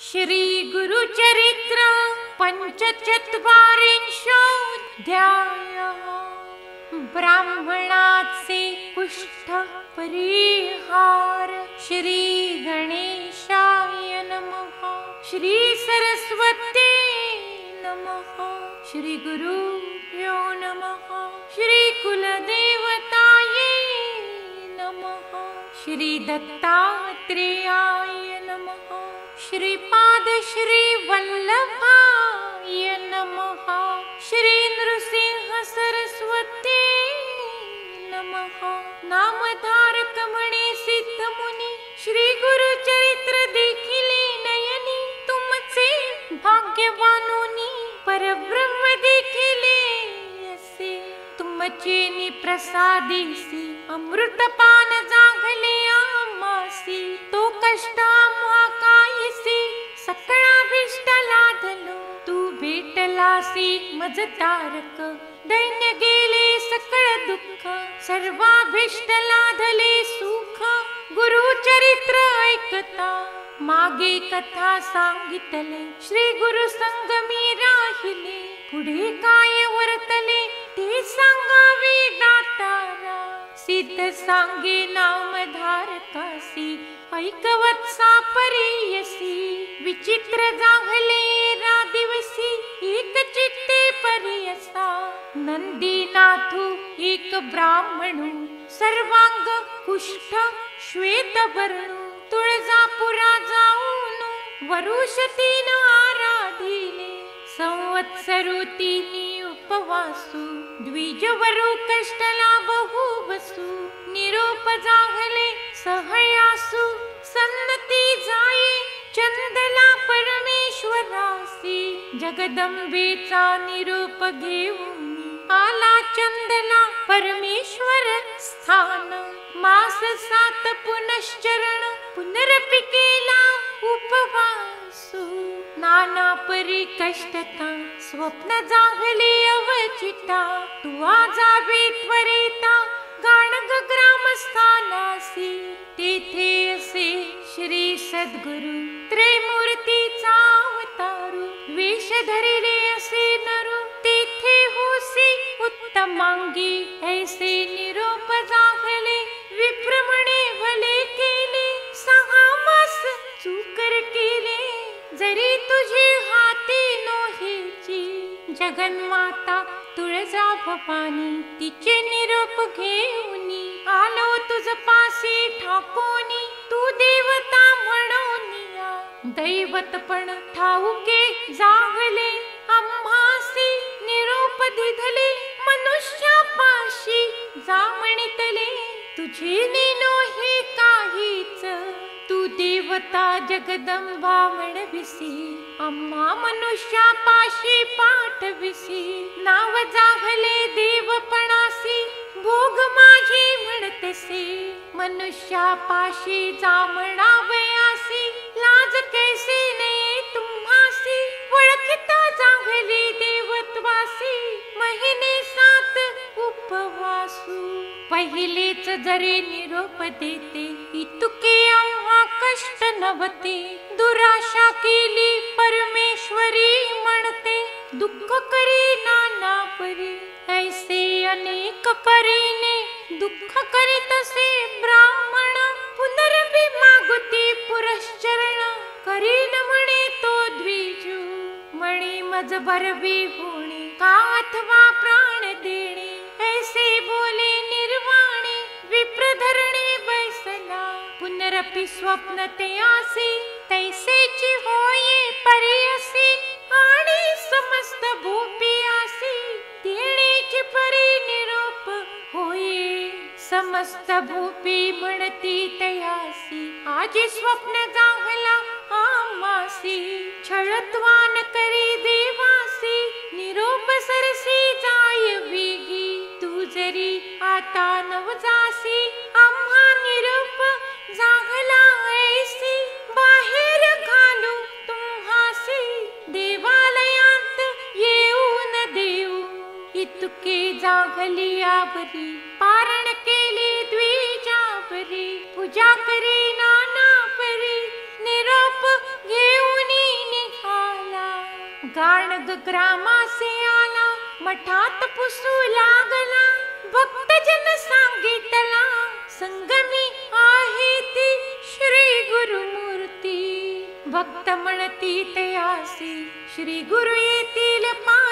श्रीगुरुचरित्र पञ्चचत्वारिंश ध्याय ब्राह्मणात्से कुष्ठ परिहार श्रीगणेशाय नमः। श्रीसरस्वती नमः। श्रीगुरुभ्यो नमः। श्रीकुलदेवतायै नमः। श्रीदत्तात्रेयाय श्रीपाद श्री वल्लभाय नमः। श्री नृसिंह सरस्वती नमः। नामधार कमणे सिद्ध मुनी श्री गुरु चरित्र देखिले नयनी तुमचे भाग्यवानोनी परब्रह्म देखिले असे। तुमचे निप्रसादिसी अमृतपान जागले आमासी तो कष्ट आम्हा सकळा लादलो. तू भेटलासी मज तारक दैन गेले सकळ दुःख. सर्वाभिष्ट लाधले सुख. गुरु चरित्र ऐकता. मागे कथा सांगितले. श्री गुरु संगमी राहिले. पुढे काय वर्तले ते सांगावे दातारा. सिद्ध सांगे नाम धार. ऐकवत सापरेयसी विचित्र जागले रादिवसी एक चित्ते परियसा. नंदीनाथू एक ब्राह्मणू सर्वांग कुष्ठ श्वेत तुळजापुरा जाऊन वरुषतीन आराधिले संवत्सरू तिनी उपवासु द्विजवरु कष्ट सहयासु सन्नति जाये चन्दला परमेश्वरासि। जगदम्बे च निरुपदेव आला चन्दला परमेश्वर स्थान मास सात पुनश्चरण पुनरपि केला उपवासू। नाना परी कष्टता स्वप्न जागली अवचिता। तू जावे त्वरित दैवत पण ठाऊके जागले आम्हासी निरोप दिधले मनुष्यापाशी जामणितले तुझे नेनो हे काहीच तू देवता जगदंबा म्हणविसी आम्हा मनुष्यापाशी पाठविसी नाव जागले देवपणासी भोग माझी म्हणतसे मनुष्यापाशी जामणावे जरी निरोप देते इतुके आव्हा कष्ट नवते दुराशा केली परमेश्वरी म्हणते दुःख करी नाना परी ऐसे अनेक परीने दुःख करी तसे ब्राह्मण पुनरपि मागुती पुरश्चरण करीन म्हणे तो द्विजू म्हणे मज भरवी होणे का अथवा प्राण पुनरपि स्वप्न ते आसी तैसेची होये परियसी आणि समस्त भूपी आसी देण्याची परी निरोप होये समस्त भूपी म्हणती तयासी आजी स्वप्न जाहला आमासी छळत्वान करी देवासी निरोप सरसी जाय वेगी तू जरी आता नवजासी तुके जागली आवरी पारण केली द्विजावरी पूजा करी नाना परी निरोप घेऊन निघाला. गाणग ग्रामासे आला मठात पुसू लागला भक्त जन सांगितला संगमी आहे ती श्री गुरु मूर्ती भक्त म्हणती ते आसी श्री गुरु येतील पा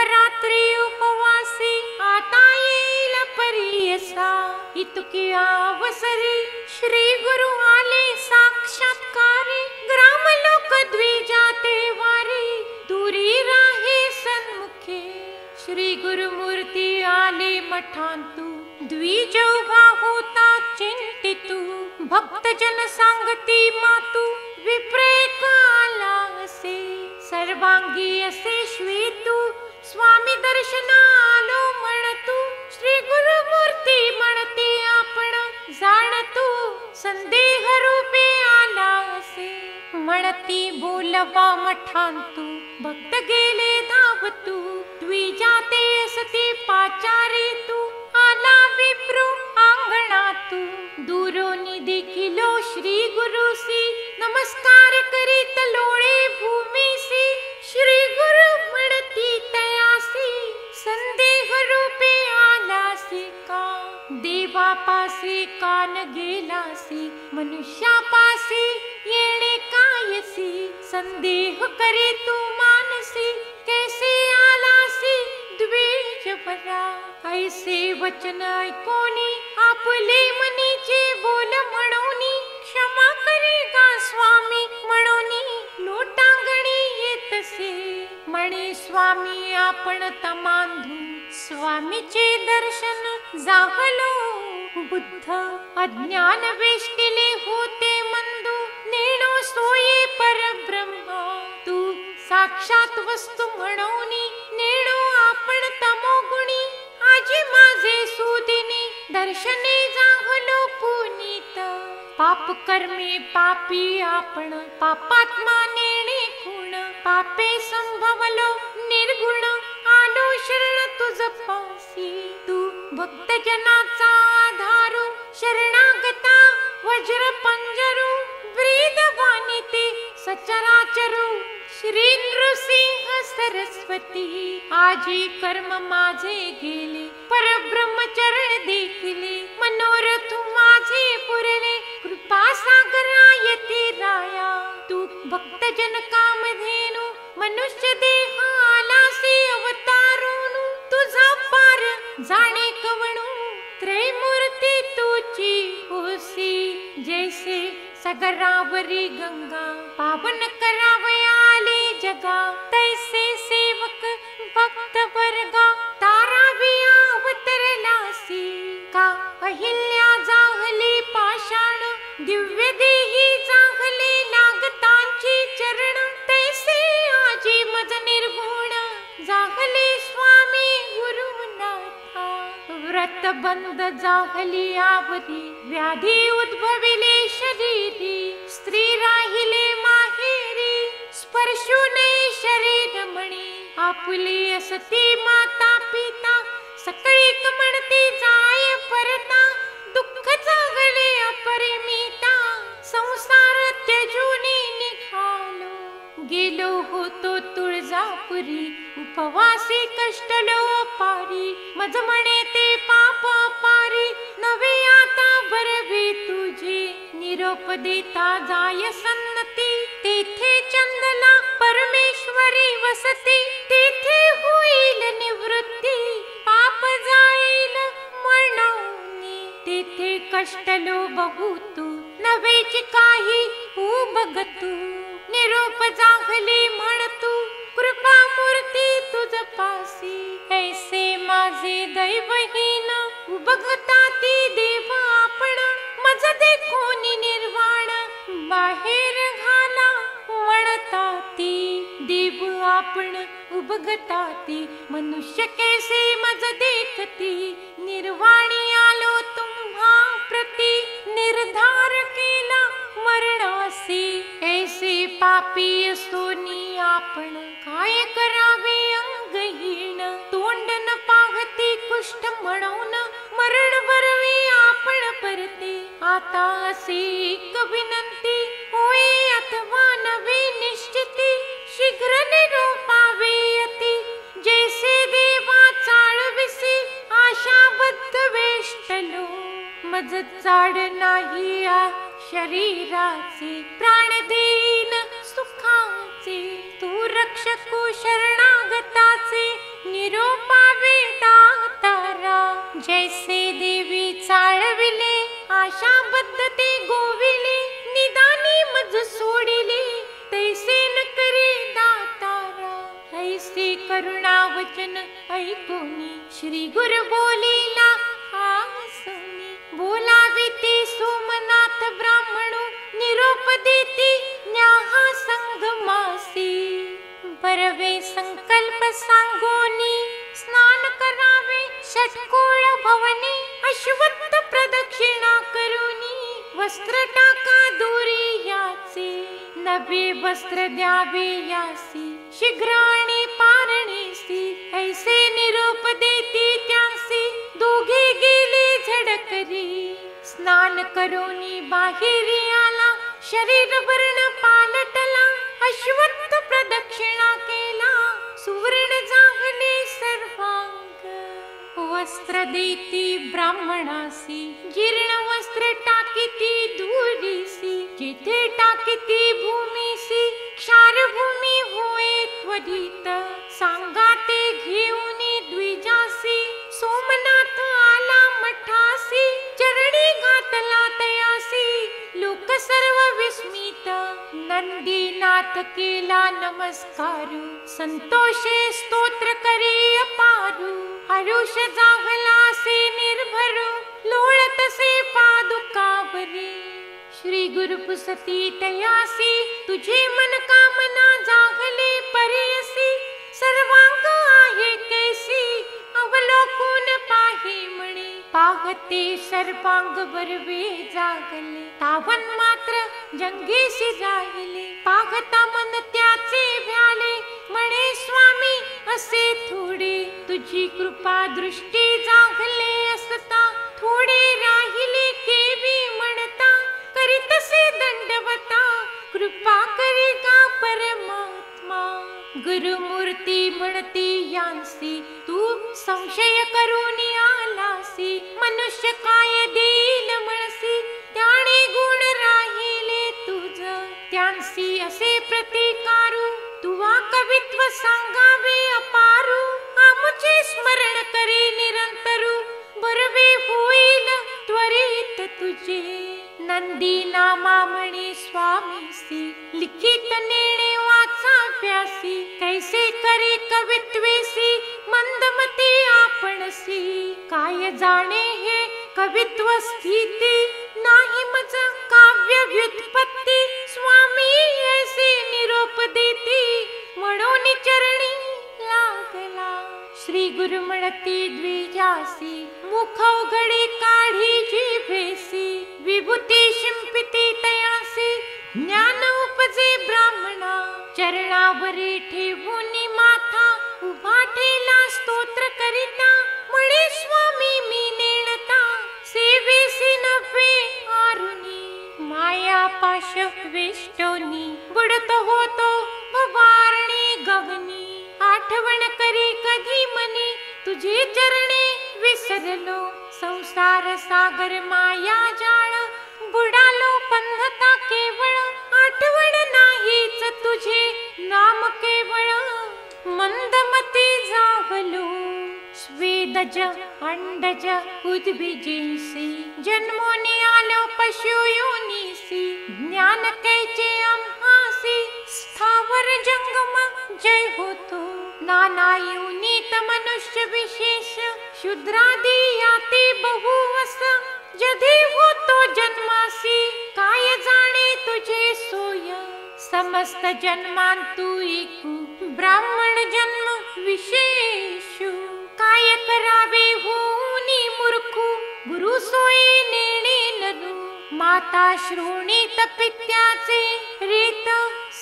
शिवरात्री उपवासी आता येईल परियसा. इतकी अवसरी श्री गुरु आले साक्षात्कारी. ग्राम लोक द्विजाते वारी दुरी राहे सन्मुखे. श्री गुरुमूर्ती आले मठांतू. द्विज उभा होता चिंतितू. भक्त जन सांगती मातू विप्रेक आला असे. सर्वांगी असे श्वेतू. स्वामी दर्शन आलो म्हणतू श्री गुरुमूर्ती म्हणते आपण जाणतू संदेह रूपे आला असे. म्हणती बोलवा मठांतू भक्त गेले धावतू द्विजाते असती पाचारी तू आला विप्रू अंगणातू दुरोनी देखिलो श्री गुरुसी नमस्कार करीत लोळे भूमीसी श्री गुरु पासी कान गेलासी मनुष्यापासी येणे कायसी संदेह करे तू मानसी कैसे आलासी द्वेष परा ऐसे वचन ऐकोनी आपले मनीचे बोल म्हणून क्षमा करेगा स्वामी म्हणोनी लोटांगणी येतसे। म्हणे स्वामी आपण तमांधू स्वामीचे दर्शन जाहलो। बुद्ध अज्ञान वेष्टिले होते मंदू नेणो सोये परब्रह्म। तू साक्षात वस्तू म्हणून नेणो आपण तमोगुणी। आजी माझे सुदिनी दर्शने जाहलो पुनीत। पाप कर्मे पापी आपण पापात्मा नेणे गुण। पापे संभवलो निर्गुण आलो शरण तुझ पावसी तू भक्त शरणागता वज्र पंजरू ब्रीद वाणिते सचराचरू श्री नृसिंह सरस्वती। आजी कर्म माझे गेले परब्रह्मचरण देखिले। मनोरथ माझे पुरले कृपा सागरायती राया। तू भक्त जन कामधेनु मनुष्य देह आलासी अवतारून। तुझा पार जाणे कवणू त्रैमूर्ती जैसे सगरावरी गंगा पावन करावयाले जगा तैसे सेवक भक्त वर्गा बंद जाहली आवती व्याधी उद्भविले शरीरी. स्त्री राहिले माहेरी स्पर्शुने शरीर म्हणी. आपुली असती माता पिता सकळी म्हणते जाय परता. दुःख जागले अपरिमिता संसार त्यजूनी निघालो. गेलो होतो तुळजापुरी उपवासी कष्टलो पारी मज म्हणे ते पा निरोप देता जाय सन्नती तेथे चंदला परमेश्वरी वसती तेथे होईल निवृत्ती पाप जाईल म्हणून तेथे कष्टलो बहुतू नवेची काही बघतू निरोप जागली म्हणतू कृपा मूर्ती तुझ पासी ऐसे माझे दैवहीन बघता ती देव आपण देखून निर्वाण बाहेर घाला वणता ती देव आपण उबगता ती मनुष्य कैसे मज देखती निर्वाणी आलो तुम्हा प्रती निर्धार केला मरणासी. ऐसे पापी सोनी आपण काय करावे अंगहीन तोंड न पाहती कुष्ठ म्हणून मरण वरवी आपण परते. आता असे विनंती होय अथवा नवे निश्चिती शीघ्र निरोपावे अति जैसे देवा चाळविसी आशाबद्ध वेष्टलो मज चाड नाही शरीराचे प्राण देईन सुखाचे. तू रक्षको हो शरणागताचे निरोपावे दातारा. जैसे वचन ऐकोनी श्री गुरु बोलीला स्नान करावे षटकोळ भवनी अश्वत्थ प्रदक्षिणा करुनी वस्त्र टाका दोरी याचे नवे वस्त्र द्यावे यासी शीघ्राणी रूप देती त्यासी. दोघे गेले झडकरी. स्नान करोनी बाहेरी आला. शरीर वर्ण पालटला. अश्वत्थ प्रदक्षिणा केला. सुवर्ण जागले सर्वांग. वस्त्र देती ब्राह्मणासी. जीर्ण वस्त्र टाकीती दूरीसी जिथे टाकीती भूमीसी. क्षारभूमी होय त्वरित. सांगाते घेऊन सोमनाथ आला मठासी चरणी घातला तयासी. लोक सर्व विस्मित नंदीनाथ केला नमस्कारू. संतोषे स्तोत्र करी अपारू. हरुष जागलासे निर्भरू लोळतसे पादुकावरी श्री गुरुपुसती तयासी तुझे मन कामना जागले परेसी पाहते सर्पांग बरवे जागले. तावन मात्र जंगीशी जागले पाहता मन त्याचे भ्याले. म्हणे स्वामी असे थोडे तुझी कृपा दृष्टी जागले असता. थोडे राहिले केवी म्हणता. करीतसे दंडवता. कृपा करे का परमात्मा. गुरुमूर्ती म्हणती यांसी तू संशय करून आलासी मनुष्य काय देईल मळसी? त्याने गुण राहिले तुझ. त्यांसी असे प्रतिकारू. तुवा कवित्व सांगावे अपारू. आमचे स्मरण करी निरंतरू. बरवे होईल त्वरित तुझे. नंदी नामा म्हणे स्वामीसी लिखित नेणे वाचाव्यासी कैसे करे कवित्वेसी? मंदमती आपणसी काय जाणे हे कवित्व स्थिती? नाही मज काव्य व्युत्पत्ती. स्वामी ऐसे निरोप देती. म्हणून चरणी लागला. श्री गुरु म्हणती द्विजासी. मुख उघडी काढी जी भेसी. विभूती शिंपिती तयासी. ज्ञान उपजे ब्राह्मणा. चरणावरी ठेवून माथा उभा ठेला. करिता. म्हणे स्वामी मी नेणता. सेवेसी नफे आरुणी माया पाश वेष्टोनी. बुडत होतो भवारणी गगनी आठवण करी कधी मनी. तुझे चरणे विसरलो. संसार सागर माया जाळ. बुडालो पंधता केवळ. आठवण नाहीच तुझे. नाम केवळ. मंदमती जावलो. स्वेदज अंडज उद्भिजेसी जन्मोनी आलो पशु योनीसी ज्ञान कैचे आम्हासी स्थावर जंगम जय होतो नाना युनीत मनुष्य विशेष. शूद्रादी याते बहुवस. जधी होतो जन्मासी. काय जाणे तुझे सोय? समस्त जन्मांतू एकू. ब्राह्मण जन्म विशेषु. काय करावे होनी मूर्खू. गुरु सोयी नेणे ननु माता श्रोणी तपित्याचे रीत.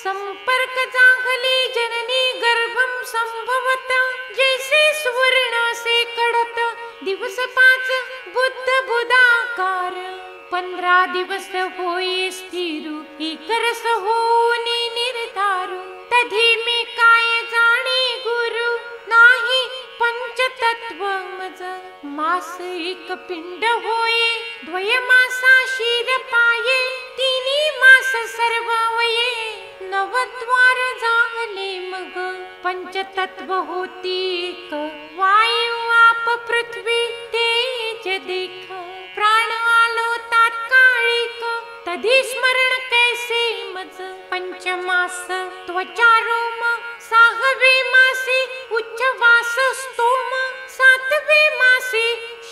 संपर्क जागले जननी गर्भम संभवत. जैसे सुवर्णासे कडत. दिवस पाच बुद्ध बुधाकार. पंधरा दिवस होई स्थिरू. एकरस होनी निर्धारू. तधी मी काय मास एक पिंड होय द्वय मासा शिर पाये तीन सर्व वये. नवद्वार जागले मग पंचतत्व होती एक. वायू आप पृथ्वी तेज देख. प्राण आलो तात्काळिक तधी स्मरण कैसे मज. पंचमास त्वचा रोम सहावे मासे उच्च वास स्तोम सातवे मास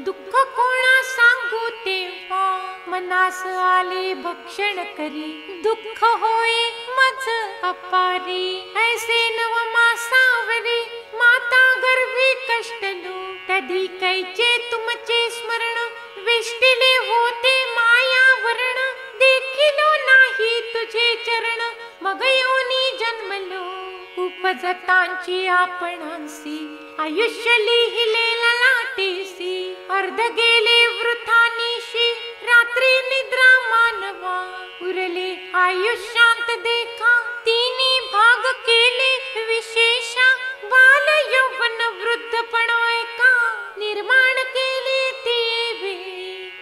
दुःख कोणा सांगू तेव्हा? मनास आले भक्षण करी. दुःख होई मज अपारी. ऐसे नव मासावरी माता गर्भी कष्टलो कधी कैचे तुमचे स्मरण? विष्टिले होते माया वरण. देखिलो नाही तुझे चरण. मग योनी जन्मलो उपजतांची आपणांसी आयुष्य लिहिलेला लाटेसी. अर्ध गेले वृथानिशी रात्री निद्रा मानवा. उरले आयुष्यांत देखा तिन्ही भाग केले विशेषा. बाल यौवन वृद्धपण ऐका निर्माण केले ते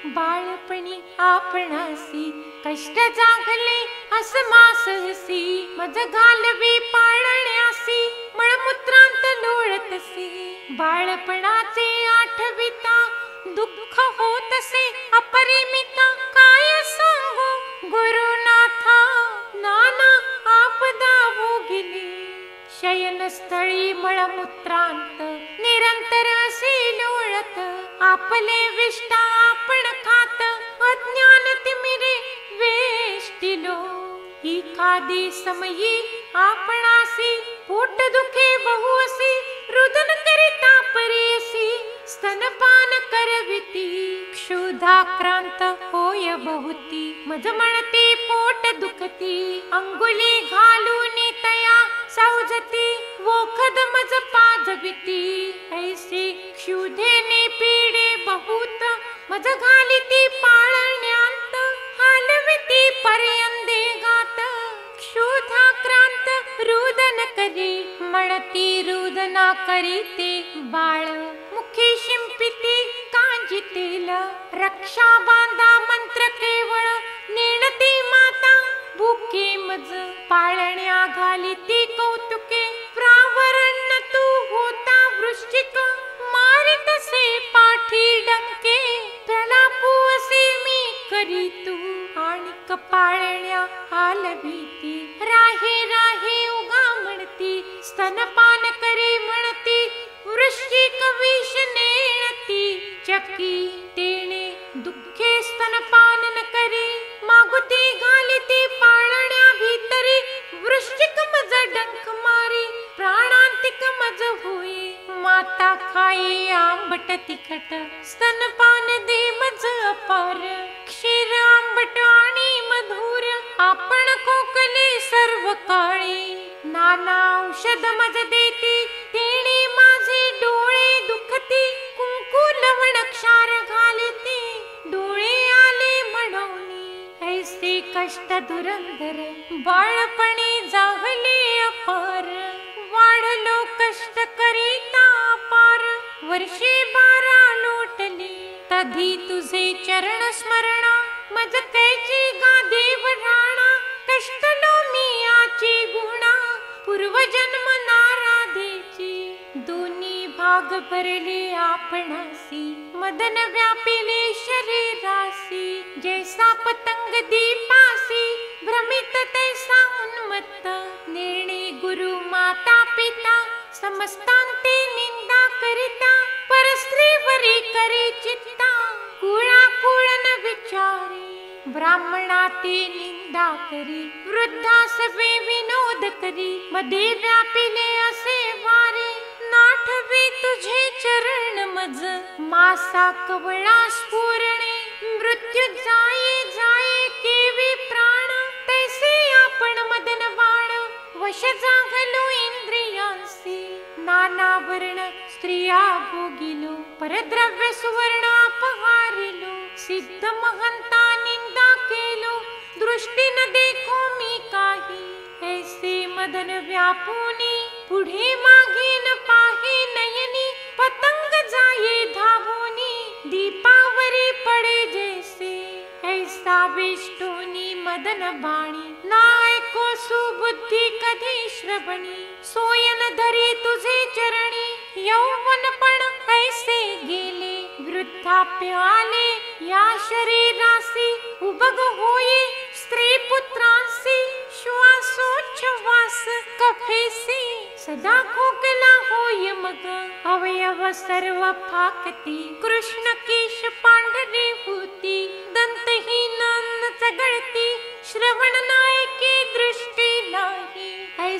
बाळपणी आपणासी कष्ट जागले असमाससी मज घालवी पाळण्यासी मळमूत्रांत लोळतसी. बाळपणाचे आठविता दुःख होतसे अपरिमिता काय सांगू गुरुनाथा नाना आपदा भोगिली शयनस्थळी मळमूत्रांत निरंतर असे लोळत आपले विष्टा आपण खात अज्ञान तिमिरे वेष्टिलो। ही खादी समयी आपणासी पोट दुखे आक्रांत होय बहुती मज म्हणती पोट दुखती. अंगुली घालून तया सौजती वोखद मज पाजविती. ऐसे क्षुधेने पीडे बहुत. मज घालिती पाळण्यात हालविती पर्यंदे गात क्षुधाक्रांत रुदन करी म्हणती रुदना करीते बाळ. कांजितेल रक्षा बांधा मंत्र केवळ नेणती माता भूके मज पाळण्या घाली ती कौतुके प्रावरण तू होता वृश्चिक मारितसे पाठी डंके प्रलापू असे मी करी तू आणि कपाळण्या हालभीती राहे राहे उगा म्हणती स्तनपान करे म्हणती वृश्चिक विष की तेने दुःखे स्तनपान न करी मागुती घालिती पाळण्या भीतरी वृश्चिक मज डंक मारी प्राणांतिक मज होई माता खाई आंबट तिखट स्तनपान कष्ट धुरंधर बाळपणी जाहले अपार. वाढलो कष्ट करीता पार. वर्षे बारा लोटली. तधी तुझे चरण स्मरण. मज कैची गादेव राणा कष्टलो मी याची गुणा. पूर्वजन्म नाराधेची. दोन्ही भाग भरले आपणासी. मदन व्यापिले शरीरासी. जैसा पतंग दीपासी. भ्रमित तैसा उन्मत्त निर्णय गुरु माता पिता समस्तांते निंदा करिता परस्त्रीवरी करे चित्ता कुळा कुळन विचारे ब्राह्मणाती निंदा करी वृद्धा वृद्धासवे विनोद करी मध्ये व्यापिले असे वारे नाठवे तुझे चरण मज मासा कवळा स्फुरणे मृत्यू जाये जाये तैसे आपण मदन बाण वश जागलो इंद्रियांसी ना नाना वर्ण स्त्रिया भोगिलो परद्रव्य सुवर्ण अपहारिलो सिद्ध महंता निंदा केलो दृष्टी न देखो मी काही ऐसे मदन व्यापुनी पुढे मागे न पाहे नयनी पतंग जाये धावोनी दीपावरी पडे जैसे ऐसा विष्णूनी मदन बाणी नायको सुबुद्धी कधी श्रवणी सोयन धरी तुझे चरणी यौवन पण ऐसे गेले वृद्धाप्य आले या शरीरासी उबग होई स्त्री पुत्रांसी श्वासोच्छवास कफेसी सदा खोकला होय मग अवयव सर्व फाकती कृष्ण केश पांढरी होती दंतहीन चगळती श्रवण नाही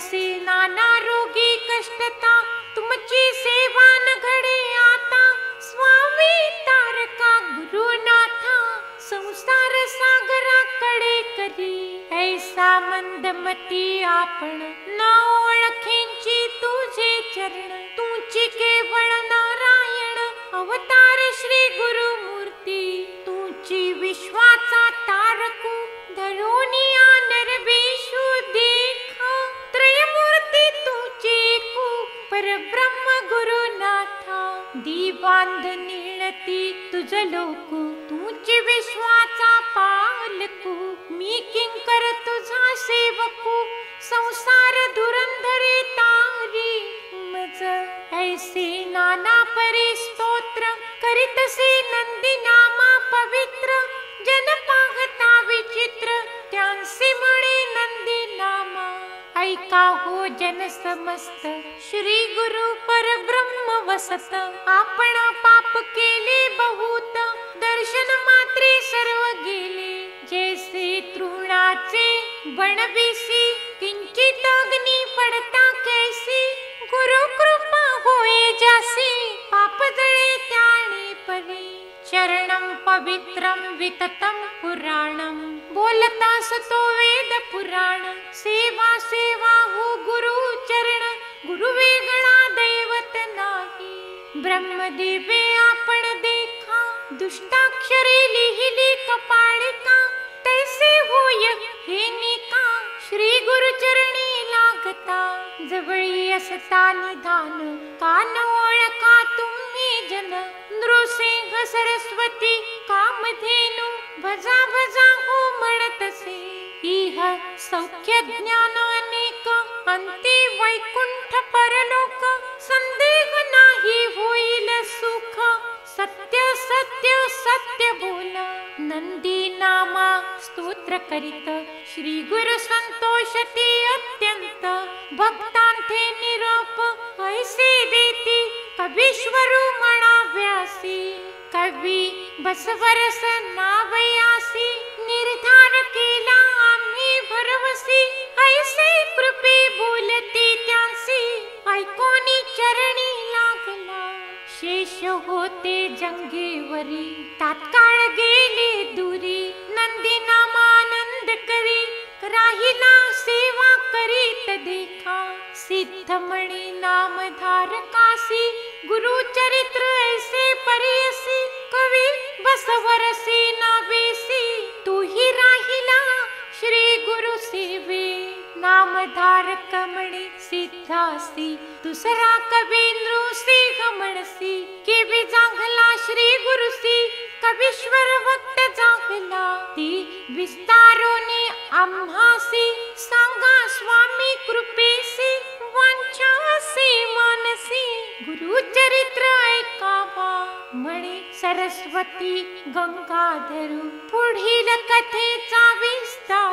ऐसे नाना रोगी कष्टता तुमची सेवा न घडे आता। स्वामी तारका गुरुनाथा संसार सागराकडे करी। ऐसा मंदमती आपण न ओळखींची बसत. आपण पाप केले बहुत. दर्शन मात्रे सर्व गेले. जैसे तृणाचे बनविसी किंचित अग्नी पडता कैसी? गुरु कृपा होय जासी पाप जळे त्याने परी चरणं पवित्रं विततं पुराणं. बोलतास तो वेद पुराण. सेवा सेवा हो गुरु चरण. गुरु वेगळा दैवत ब्रह्मदेवे आपण देखा दुष्टाक्षरे लिहिली कपाळिका तैसे होय हे निका श्री गुरुचरणी लागता. जवळी असता निधान कान ओळखा तुम्ही जन नृसिंह सरस्वती कामधेनु भजा भजा हो म्हणतसे इह सौख्य ज्ञानानेक अनेक वैकुंठ परलोक करीत श्री गुरु संतोषते अत्यंत भक्तांथे निरोप, ऐसे देती कवीश्वरू म्हणाव्यासी कवी बसवरस नावयासी निर्धार केला आम्ही भरवसी। ऐसे कृपे बोलती त्यांसी, ऐकोनी चरणी लागला। शेष होते जंगेवरी, तात्काळ गेले गुरु चरित्र ऐसे परियसी कवी बसवरसी नावेसी तू ही राहिला श्री गुरु सेवे। नामधारक कमणे सिद्धासी दुसरा कवी नृसिंह म्हणसी केवी जांघला श्री गुरुसी कवीश्वर भक्त जांघला ती। विस्तारोनी आम्हासी सांगा स्वामी कृपे चरित्र ऐकावा. म्हणे सरस्वती गंगाधरू पुढील कथेचा विस्तार